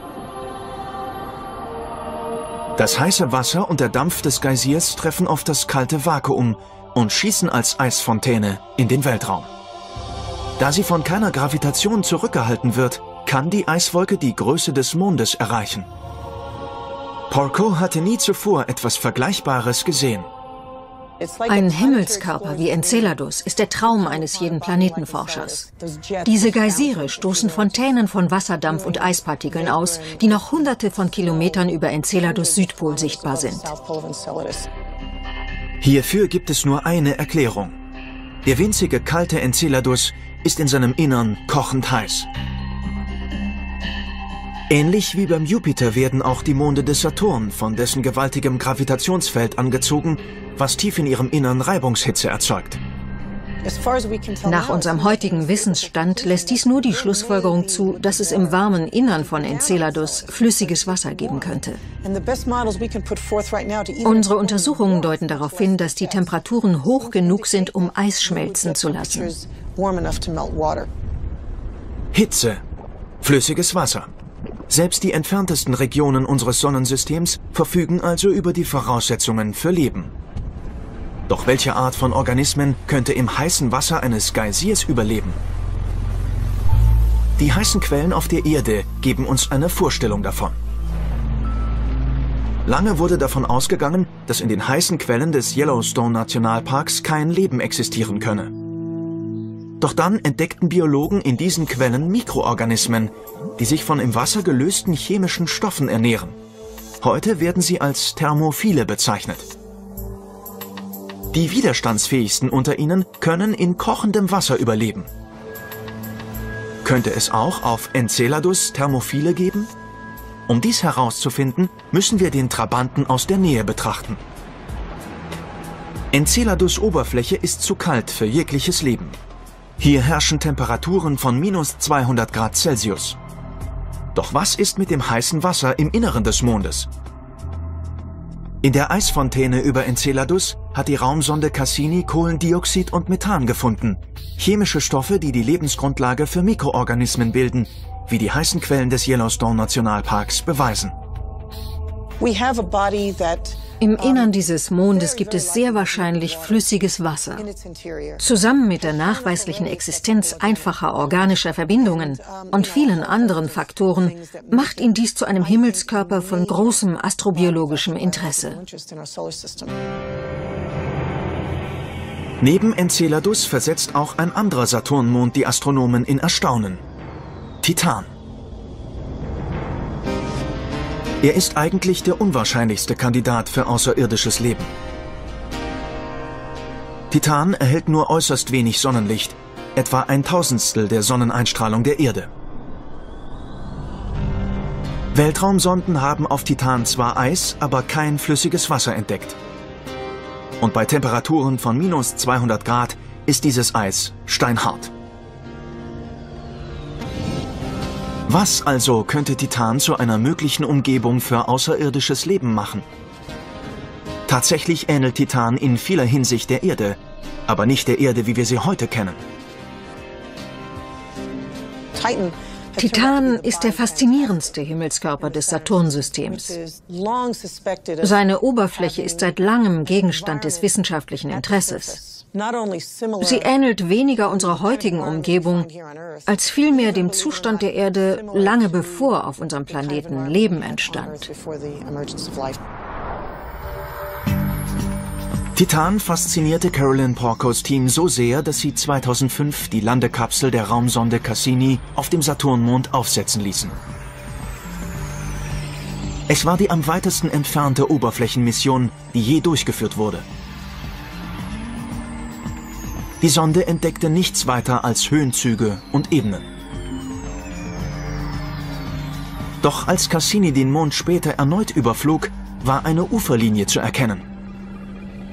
A: Das heiße Wasser und der Dampf des Geysirs treffen auf das kalte Vakuum und schießen als Eisfontäne in den Weltraum. Da sie von keiner Gravitation zurückgehalten wird, kann die Eiswolke die Größe des Mondes erreichen. Porco hatte nie zuvor etwas Vergleichbares gesehen.
B: Ein Himmelskörper wie Enceladus ist der Traum eines jeden Planetenforschers. Diese Geysire stoßen Fontänen von Wasserdampf und Eispartikeln aus, die noch hunderte von Kilometern über Enceladus Südpol sichtbar sind.
A: Hierfür gibt es nur eine Erklärung. Der winzige kalte Enceladus ist in seinem Innern kochend heiß. Ähnlich wie beim Jupiter werden auch die Monde des Saturn von dessen gewaltigem Gravitationsfeld angezogen, was tief in ihrem Innern Reibungshitze erzeugt.
B: Nach unserem heutigen Wissensstand lässt dies nur die Schlussfolgerung zu, dass es im warmen Innern von Enceladus flüssiges Wasser geben könnte. Unsere Untersuchungen deuten darauf hin, dass die Temperaturen hoch genug sind, um Eis schmelzen zu lassen.
A: Hitze, flüssiges Wasser. Selbst die entferntesten Regionen unseres Sonnensystems verfügen also über die Voraussetzungen für Leben. Doch welche Art von Organismen könnte im heißen Wasser eines Geysirs überleben? Die heißen Quellen auf der Erde geben uns eine Vorstellung davon. Lange wurde davon ausgegangen, dass in den heißen Quellen des Yellowstone Nationalparks kein Leben existieren könne. Doch dann entdeckten Biologen in diesen Quellen Mikroorganismen, die sich von im Wasser gelösten chemischen Stoffen ernähren. Heute werden sie als Thermophile bezeichnet. Die widerstandsfähigsten unter ihnen können in kochendem Wasser überleben. Könnte es auch auf Enceladus Thermophile geben? Um dies herauszufinden, müssen wir den Trabanten aus der Nähe betrachten. Enceladus Oberfläche ist zu kalt für jegliches Leben. Hier herrschen Temperaturen von minus 200 Grad Celsius. Doch was ist mit dem heißen Wasser im Inneren des Mondes? In der Eisfontäne über Enceladus hat die Raumsonde Cassini Kohlendioxid und Methan gefunden. Chemische Stoffe, die die Lebensgrundlage für Mikroorganismen bilden, wie die heißen Quellen des Yellowstone Nationalparks beweisen.
B: Im Innern dieses Mondes gibt es sehr wahrscheinlich flüssiges Wasser. Zusammen mit der nachweislichen Existenz einfacher organischer Verbindungen und vielen anderen Faktoren macht ihn dies zu einem Himmelskörper von großem astrobiologischem Interesse.
A: Neben Enceladus versetzt auch ein anderer Saturnmond die Astronomen in Erstaunen. Titan. Er ist eigentlich der unwahrscheinlichste Kandidat für außerirdisches Leben. Titan erhält nur äußerst wenig Sonnenlicht, etwa ein Tausendstel der Sonneneinstrahlung der Erde. Weltraumsonden haben auf Titan zwar Eis, aber kein flüssiges Wasser entdeckt. Und bei Temperaturen von minus 200 Grad ist dieses Eis steinhart. Was also könnte Titan zu einer möglichen Umgebung für außerirdisches Leben machen? Tatsächlich ähnelt Titan in vieler Hinsicht der Erde, aber nicht der Erde, wie wir sie heute kennen.
B: Titan ist der faszinierendste Himmelskörper des Saturnsystems. Seine Oberfläche ist seit langem Gegenstand des wissenschaftlichen Interesses. Sie ähnelt weniger unserer heutigen Umgebung, als vielmehr dem Zustand der Erde lange bevor auf unserem Planeten Leben entstand.
A: Titan faszinierte Carolyn Porcos Team so sehr, dass sie 2005 die Landekapsel der Raumsonde Cassini auf dem Saturnmond aufsetzen ließen. Es war die am weitesten entfernte Oberflächenmission, die je durchgeführt wurde. Die Sonde entdeckte nichts weiter als Höhenzüge und Ebenen. Doch als Cassini den Mond später erneut überflog, war eine Uferlinie zu erkennen.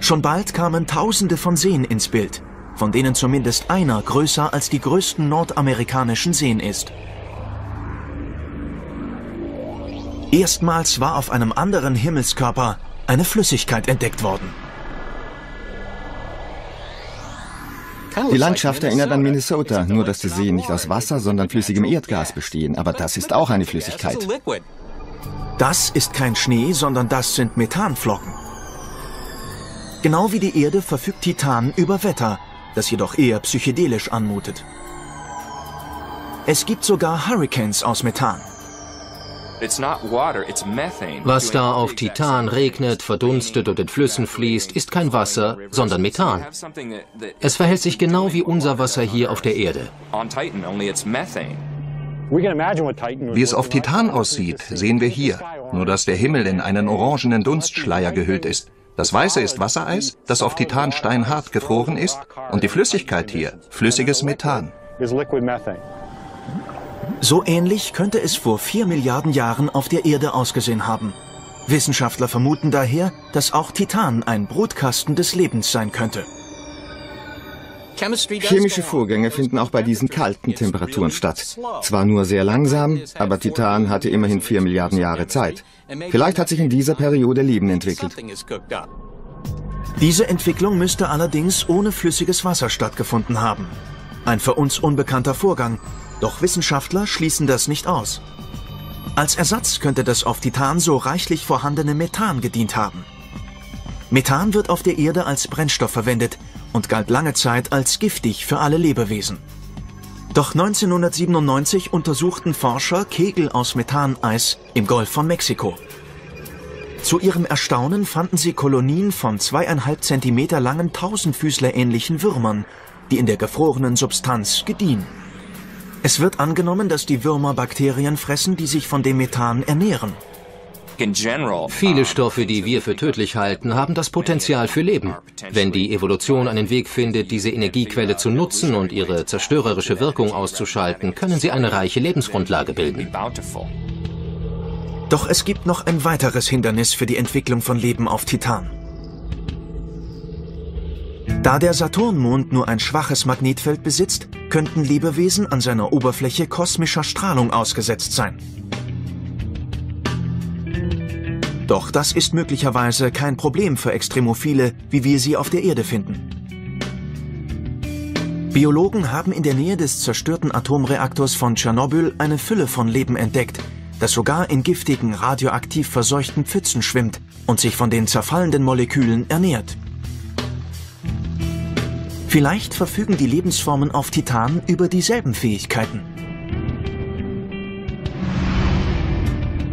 A: Schon bald kamen Tausende von Seen ins Bild, von denen zumindest einer größer als die größten nordamerikanischen Seen ist. Erstmals war auf einem anderen Himmelskörper eine Flüssigkeit entdeckt worden.
D: Die Landschaft erinnert an Minnesota, nur dass die Seen nicht aus Wasser, sondern flüssigem Erdgas bestehen. Aber das ist auch eine Flüssigkeit.
A: Das ist kein Schnee, sondern das sind Methanflocken. Genau wie die Erde verfügt Titan über Wetter, das jedoch eher psychedelisch anmutet. Es gibt sogar Hurricanes aus Methan.
F: Was da auf Titan regnet, verdunstet und in Flüssen fließt, ist kein Wasser, sondern Methan. Es verhält sich genau wie unser Wasser hier auf der Erde.
G: Wie es auf Titan aussieht, sehen wir hier, nur dass der Himmel in einen orangenen Dunstschleier gehüllt ist. Das Weiße ist Wassereis, das auf Titan steinhart gefroren ist, und die Flüssigkeit hier, flüssiges Methan.
A: So ähnlich könnte es vor vier Milliarden Jahren auf der Erde ausgesehen haben. Wissenschaftler vermuten daher, dass auch Titan ein Brutkasten des Lebens sein könnte.
D: Chemische Vorgänge finden auch bei diesen kalten Temperaturen statt. Zwar nur sehr langsam, aber Titan hatte immerhin vier Milliarden Jahre Zeit. Vielleicht hat sich in dieser Periode Leben entwickelt.
A: Diese Entwicklung müsste allerdings ohne flüssiges Wasser stattgefunden haben. Ein für uns unbekannter Vorgang, doch Wissenschaftler schließen das nicht aus. Als Ersatz könnte das auf Titan so reichlich vorhandene Methan gedient haben. Methan wird auf der Erde als Brennstoff verwendet und galt lange Zeit als giftig für alle Lebewesen. Doch 1997 untersuchten Forscher Kegel aus Methaneis im Golf von Mexiko. Zu ihrem Erstaunen fanden sie Kolonien von zweieinhalb Zentimeter langen Tausendfüßler-ähnlichen Würmern, die in der gefrorenen Substanz gediehen. Es wird angenommen, dass die Würmer Bakterien fressen, die sich von dem Methan ernähren.
F: Viele Stoffe, die wir für tödlich halten, haben das Potenzial für Leben. Wenn die Evolution einen Weg findet, diese Energiequelle zu nutzen und ihre zerstörerische Wirkung auszuschalten, können sie eine reiche Lebensgrundlage bilden.
A: Doch es gibt noch ein weiteres Hindernis für die Entwicklung von Leben auf Titan. Da der Saturnmond nur ein schwaches Magnetfeld besitzt, könnten Lebewesen an seiner Oberfläche kosmischer Strahlung ausgesetzt sein. Doch das ist möglicherweise kein Problem für Extremophile, wie wir sie auf der Erde finden. Biologen haben in der Nähe des zerstörten Atomreaktors von Tschernobyl eine Fülle von Leben entdeckt, das sogar in giftigen, radioaktiv verseuchten Pfützen schwimmt und sich von den zerfallenden Molekülen ernährt. Vielleicht verfügen die Lebensformen auf Titan über dieselben Fähigkeiten.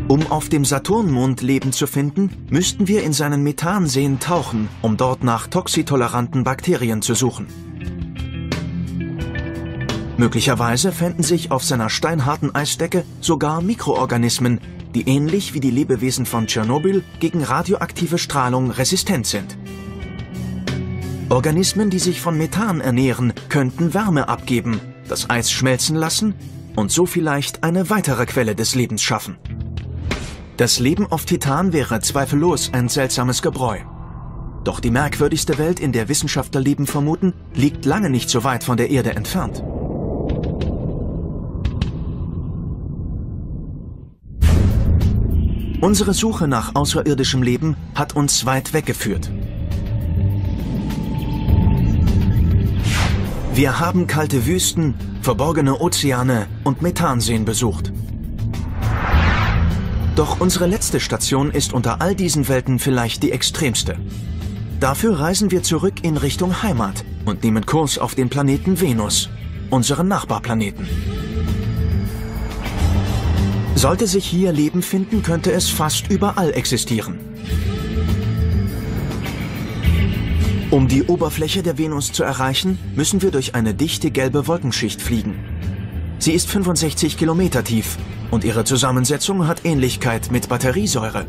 A: Um auf dem Saturnmond Leben zu finden, müssten wir in seinen Methanseen tauchen, um dort nach toxitoleranten Bakterien zu suchen. Möglicherweise fänden sich auf seiner steinharten Eisdecke sogar Mikroorganismen, die ähnlich wie die Lebewesen von Tschernobyl gegen radioaktive Strahlung resistent sind. Organismen, die sich von Methan ernähren, könnten Wärme abgeben, das Eis schmelzen lassen und so vielleicht eine weitere Quelle des Lebens schaffen. Das Leben auf Titan wäre zweifellos ein seltsames Gebräu. Doch die merkwürdigste Welt, in der Wissenschaftler Leben vermuten, liegt lange nicht so weit von der Erde entfernt. Unsere Suche nach außerirdischem Leben hat uns weit weggeführt. Wir haben kalte Wüsten, verborgene Ozeane und Methanseen besucht. Doch unsere letzte Station ist unter all diesen Welten vielleicht die extremste. Dafür reisen wir zurück in Richtung Heimat und nehmen Kurs auf den Planeten Venus, unseren Nachbarplaneten. Sollte sich hier Leben finden, könnte es fast überall existieren. Um die Oberfläche der Venus zu erreichen, müssen wir durch eine dichte gelbe Wolkenschicht fliegen. Sie ist 65 Kilometer tief und ihre Zusammensetzung hat Ähnlichkeit mit Batteriesäure.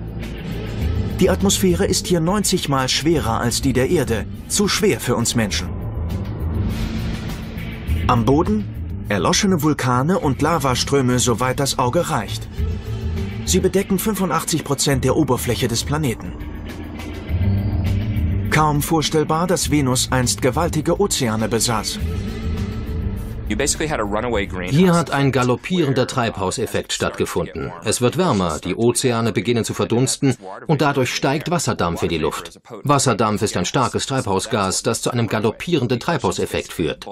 A: Die Atmosphäre ist hier 90 mal schwerer als die der Erde, zu schwer für uns Menschen. Am Boden erloschene Vulkane und Lavaströme, soweit das Auge reicht. Sie bedecken 85 Prozent der Oberfläche des Planeten. Kaum vorstellbar, dass Venus einst gewaltige Ozeane besaß.
F: Hier hat ein galoppierender Treibhauseffekt stattgefunden. Es wird wärmer, die Ozeane beginnen zu verdunsten und dadurch steigt Wasserdampf in die Luft. Wasserdampf ist ein starkes Treibhausgas, das zu einem galoppierenden Treibhauseffekt führt.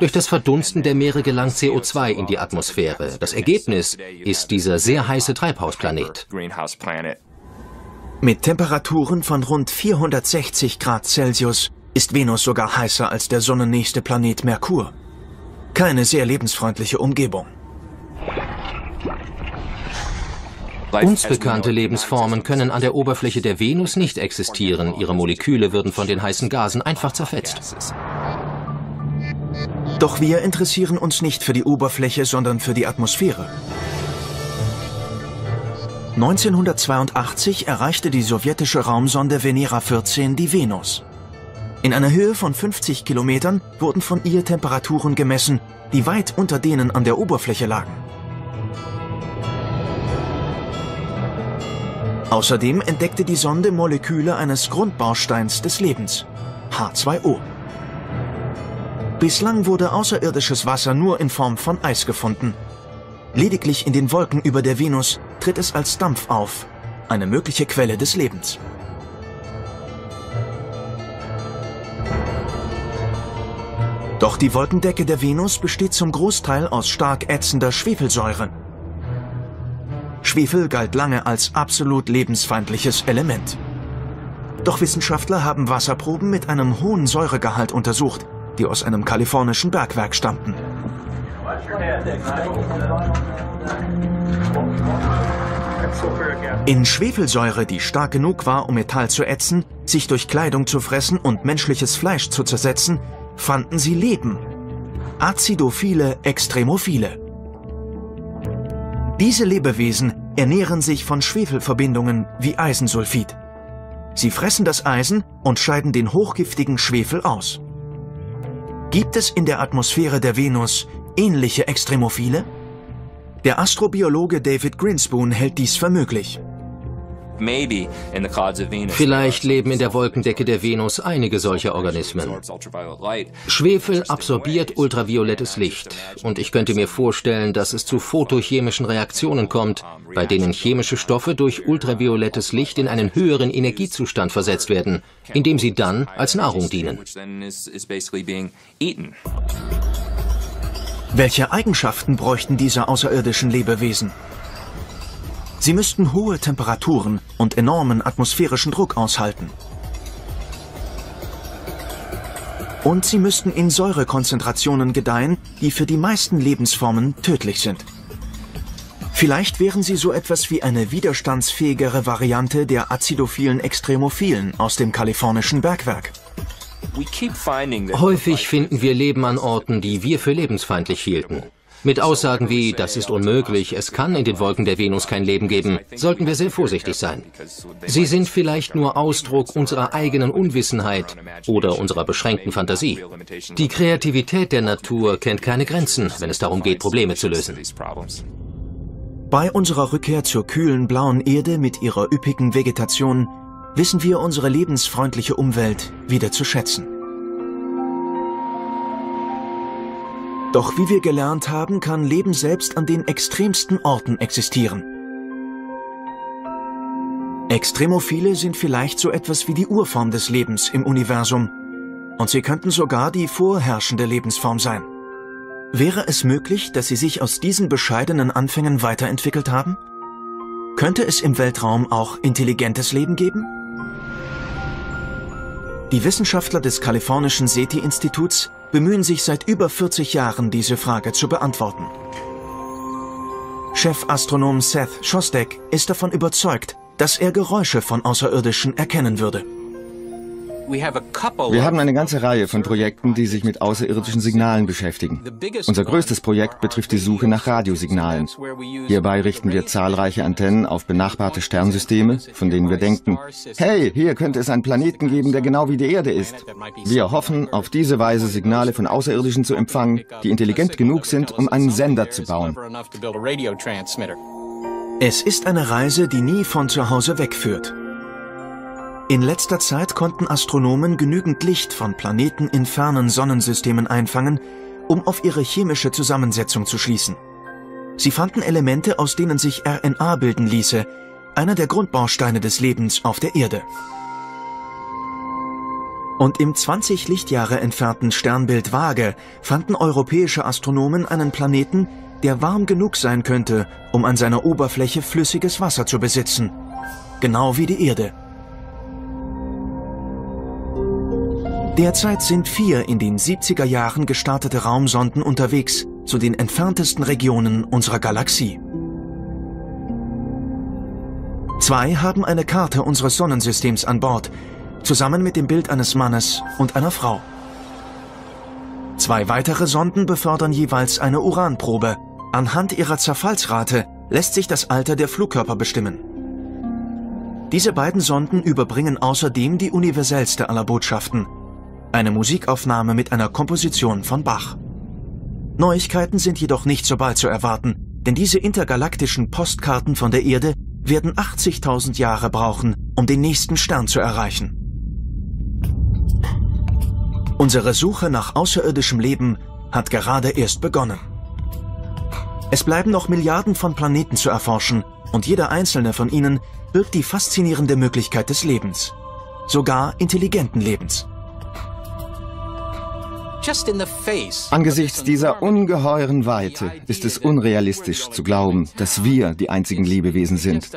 F: Durch das Verdunsten der Meere gelangt CO2 in die Atmosphäre. Das Ergebnis ist dieser sehr heiße Treibhausplanet.
A: Mit Temperaturen von rund 460 Grad Celsius ist Venus sogar heißer als der sonnennächste Planet Merkur. Keine sehr lebensfreundliche Umgebung.
F: Uns bekannte Lebensformen können an der Oberfläche der Venus nicht existieren. Ihre Moleküle würden von den heißen Gasen einfach zerfetzt.
A: Doch wir interessieren uns nicht für die Oberfläche, sondern für die Atmosphäre. 1982 erreichte die sowjetische Raumsonde Venera 14 die Venus. In einer Höhe von 50 Kilometern wurden von ihr Temperaturen gemessen, die weit unter denen an der Oberfläche lagen. Außerdem entdeckte die Sonde Moleküle eines Grundbausteins des Lebens, H2O. Bislang wurde außerirdisches Wasser nur in Form von Eis gefunden – Lediglich in den Wolken über der Venus tritt es als Dampf auf, eine mögliche Quelle des Lebens. Doch die Wolkendecke der Venus besteht zum Großteil aus stark ätzender Schwefelsäure. Schwefel galt lange als absolut lebensfeindliches Element. Doch Wissenschaftler haben Wasserproben mit einem hohen Säuregehalt untersucht, die aus einem kalifornischen Bergwerk stammten. In Schwefelsäure, die stark genug war, um Metall zu ätzen, sich durch Kleidung zu fressen und menschliches Fleisch zu zersetzen, fanden sie Leben. Acidophile Extremophile. Diese Lebewesen ernähren sich von Schwefelverbindungen wie Eisensulfid. Sie fressen das Eisen und scheiden den hochgiftigen Schwefel aus. Gibt es in der Atmosphäre der Venus ähnliche Extremophile? Der Astrobiologe David Grinspoon hält dies für möglich.
F: Vielleicht leben in der Wolkendecke der Venus einige solcher Organismen. Schwefel absorbiert ultraviolettes Licht und ich könnte mir vorstellen, dass es zu photochemischen Reaktionen kommt, bei denen chemische Stoffe durch ultraviolettes Licht in einen höheren Energiezustand versetzt werden, indem sie dann als Nahrung dienen.
A: Welche Eigenschaften bräuchten diese außerirdischen Lebewesen? Sie müssten hohe Temperaturen und enormen atmosphärischen Druck aushalten. Und sie müssten in Säurekonzentrationen gedeihen, die für die meisten Lebensformen tödlich sind. Vielleicht wären sie so etwas wie eine widerstandsfähigere Variante der azidophilen Extremophilen aus dem kalifornischen Bergwerk.
F: Häufig finden wir Leben an Orten, die wir für lebensfeindlich hielten. Mit Aussagen wie, das ist unmöglich, es kann in den Wolken der Venus kein Leben geben, sollten wir sehr vorsichtig sein. Sie sind vielleicht nur Ausdruck unserer eigenen Unwissenheit oder unserer beschränkten Fantasie. Die Kreativität der Natur kennt keine Grenzen, wenn es darum geht, Probleme zu lösen.
A: Bei unserer Rückkehr zur kühlen blauen Erde mit ihrer üppigen Vegetation wissen wir unsere lebensfreundliche Umwelt wieder zu schätzen. Doch wie wir gelernt haben, kann Leben selbst an den extremsten Orten existieren. Extremophile sind vielleicht so etwas wie die Urform des Lebens im Universum und sie könnten sogar die vorherrschende Lebensform sein. Wäre es möglich, dass sie sich aus diesen bescheidenen Anfängen weiterentwickelt haben? Könnte es im Weltraum auch intelligentes Leben geben? Die Wissenschaftler des kalifornischen SETI-Instituts bemühen sich seit über 40 Jahren, diese Frage zu beantworten. Chefastronom Seth Shostak ist davon überzeugt, dass er Geräusche von Außerirdischen erkennen würde.
D: Wir haben eine ganze Reihe von Projekten, die sich mit außerirdischen Signalen beschäftigen. Unser größtes Projekt betrifft die Suche nach Radiosignalen. Hierbei richten wir zahlreiche Antennen auf benachbarte Sternsysteme, von denen wir denken, hey, hier könnte es einen Planeten geben, der genau wie die Erde ist. Wir hoffen, auf diese Weise Signale von Außerirdischen zu empfangen, die intelligent genug sind, um einen Sender zu bauen.
A: Es ist eine Reise, die nie von zu Hause wegführt. In letzter Zeit konnten Astronomen genügend Licht von Planeten in fernen Sonnensystemen einfangen, um auf ihre chemische Zusammensetzung zu schließen. Sie fanden Elemente, aus denen sich RNA bilden ließe, einer der Grundbausteine des Lebens auf der Erde. Und im 20 Lichtjahre entfernten Sternbild Waage fanden europäische Astronomen einen Planeten, der warm genug sein könnte, um an seiner Oberfläche flüssiges Wasser zu besitzen. Genau wie die Erde. Derzeit sind vier in den 70er Jahren gestartete Raumsonden unterwegs zu den entferntesten Regionen unserer Galaxie. Zwei haben eine Karte unseres Sonnensystems an Bord, zusammen mit dem Bild eines Mannes und einer Frau. Zwei weitere Sonden befördern jeweils eine Uranprobe. Anhand ihrer Zerfallsrate lässt sich das Alter der Flugkörper bestimmen. Diese beiden Sonden überbringen außerdem die universellste aller Botschaften – eine Musikaufnahme mit einer Komposition von Bach. Neuigkeiten sind jedoch nicht so bald zu erwarten, denn diese intergalaktischen Postkarten von der Erde werden 80.000 Jahre brauchen, um den nächsten Stern zu erreichen. Unsere Suche nach außerirdischem Leben hat gerade erst begonnen. Es bleiben noch Milliarden von Planeten zu erforschen und jeder einzelne von ihnen birgt die faszinierende Möglichkeit des Lebens, sogar intelligenten Lebens.
D: Angesichts dieser ungeheuren Weite ist es unrealistisch zu glauben, dass wir die einzigen Lebewesen sind.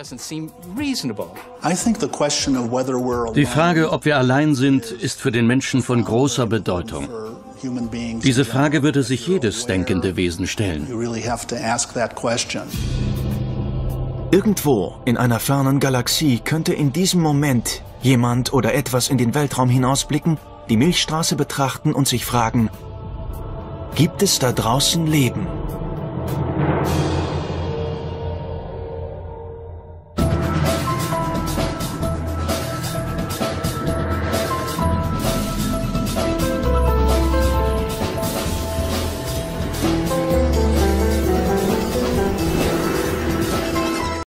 C: Die Frage, ob wir allein sind, ist für den Menschen von großer Bedeutung. Diese Frage würde sich jedes denkende Wesen stellen.
A: Irgendwo in einer fernen Galaxie könnte in diesem Moment jemand oder etwas in den Weltraum hinausblicken die Milchstraße betrachten und sich fragen, gibt es da draußen Leben?